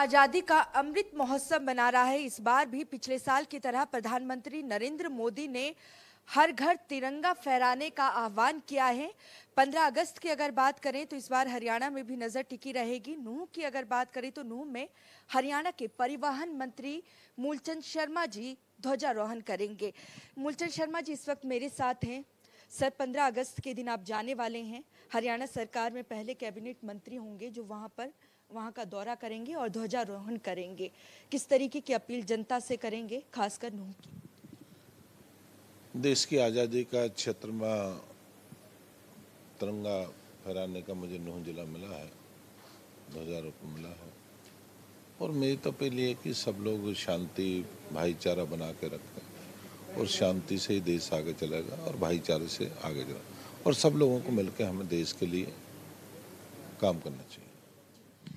आज़ादी का अमृत महोत्सव मना रहा है। इस बार भी पिछले साल की तरह प्रधानमंत्री नरेंद्र मोदी ने हर घर तिरंगा फहराने का आह्वान किया है। 15 अगस्त की अगर बात करें तो इस बार हरियाणा में भी नज़र टिकी रहेगी। नूह की अगर बात करें तो नूह में हरियाणा के परिवहन मंत्री मूलचंद शर्मा जी ध्वजारोहण करेंगे। मूलचंद शर्मा जी इस वक्त मेरे साथ हैं। सर 15 अगस्त के दिन आप जाने वाले हैं। हरियाणा सरकार में पहले कैबिनेट मंत्री होंगे जो वहाँ पर वहाँ का दौरा करेंगे और ध्वजारोहण करेंगे। किस तरीके की अपील जनता से करेंगे, खासकर नूह की? देश की आज़ादी का क्षेत्र में तिरंगा फहराने का मुझे नूह जिला मिला है ध्वजारोपण मिला है। और मेरी तो अपील ये कि सब लोग शांति, भाईचारा बना के रखें और शांति से ही देश आगे चलेगा और भाईचारे से आगे चलेगा और सब लोगों को मिलकर हमें देश के लिए काम करना चाहिए।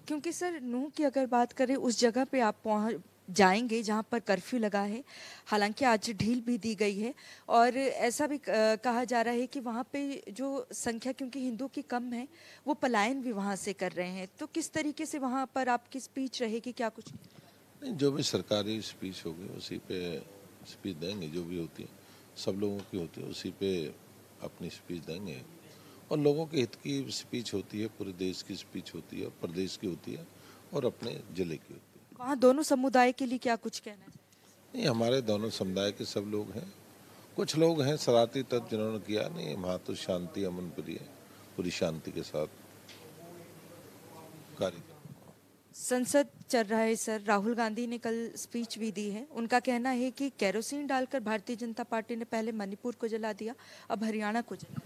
क्योंकि सर, नूह की अगर बात करें, उस जगह पे आप पहुँच जाएँगे जहाँ पर कर्फ्यू लगा है। हालाँकि आज ढील भी दी गई है और ऐसा भी कहा जा रहा है कि वहाँ पे जो संख्या, क्योंकि हिंदू की कम है, वो पलायन भी वहाँ से कर रहे हैं। तो किस तरीके से वहाँ पर आपकी स्पीच रहेगी, क्या कुछ? नहीं, जो भी सरकारी स्पीच होगी, उसी पे स्पीच देंगे, जो भी होती है। सब लोगों की होती है, उसी पे अपनी स्पीच देंगे। और लोगों के हित की स्पीच होती है पूरे देश की स्पीच होती है प्रदेश की होती है और अपने ज़िले की होती है। वहाँ दोनों समुदाय के लिए क्या कुछ कहना नहीं हमारे दोनों समुदाय के सब लोग हैं। कुछ लोग हैं शरारती तत्व जिन्होंने किया नहीं वहाँ तो शांति अमन प्रिय पूरी शांति के साथ कार्य संसद चल रहा है सर। राहुल गांधी ने कल स्पीच भी दी है। उनका कहना है कि कैरोसिन डालकर भारतीय जनता पार्टी ने पहले मणिपुर को जला दिया अब हरियाणा को जला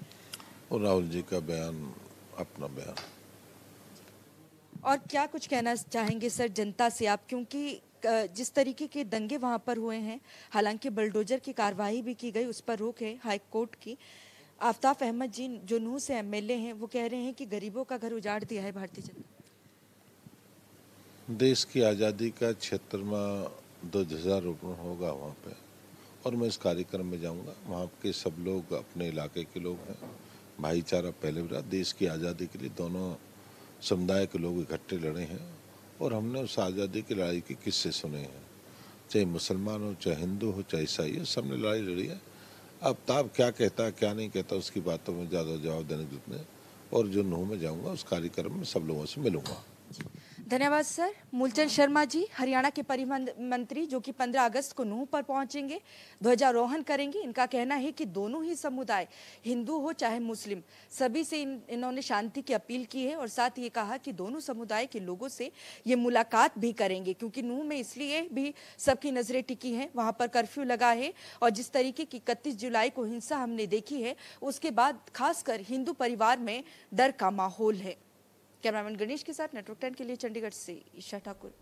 और राहुल जी का बयान अपना बयान। और क्या कुछ कहना चाहेंगे सर जनता से आप? क्योंकि जिस तरीके के दंगे वहाँ पर हुए हैं हालाँकि बलडोजर की कार्रवाई भी की गई उस पर रोक है हाई कोर्ट की। आफ्ताब अहमद जी जो नूह से एमएलए हैं वो कह रहे हैं कि गरीबों का घर उजाड़ दिया है भारतीय जनता। देश की आज़ादी का क्षेत्र में दो हज़ार रोपण होगा वहाँ पे। और मैं इस कार्यक्रम में जाऊँगा। वहाँ के सब लोग अपने इलाके के लोग हैं। भाईचारा पहले भी रहा, देश की आज़ादी के लिए दोनों समुदाय के लोग इकट्ठे लड़े हैं और हमने उस आज़ादी की लड़ाई के किस्से सुने हैं। चाहे मुसलमान हो, चाहे हिंदू हो, चाहे ईसाई हो सबने लड़ाई लड़ी है। अब ताब क्या कहता है, क्या नहीं कहता, उसकी बातों में ज़्यादा जवाब देने जितने और जो नूह में जाऊँगा, उस कार्यक्रम में सब लोगों से मिलूँगा। धन्यवाद सर। मूलचंद शर्मा जी हरियाणा के परिवहन मंत्री जो कि 15 अगस्त को नूह पर पहुँचेंगे ध्वजारोहण करेंगे। इनका कहना है कि दोनों ही समुदाय हिंदू हो चाहे मुस्लिम सभी से इन, इन्होंने शांति की अपील की है और साथ ये कहा कि दोनों समुदाय के लोगों से ये मुलाकात भी करेंगे क्योंकि नूह में इसलिए भी सबकी नज़रें टिकी हैं वहाँ पर कर्फ्यू लगा है और जिस तरीके की इकतीस जुलाई को हिंसा हमने देखी है उसके बाद खासकर हिंदू परिवार में डर का माहौल है। कैमरामैन गणेश के साथ नेटवर्क टेन के लिए चंडीगढ़ से ईशा ठाकुर।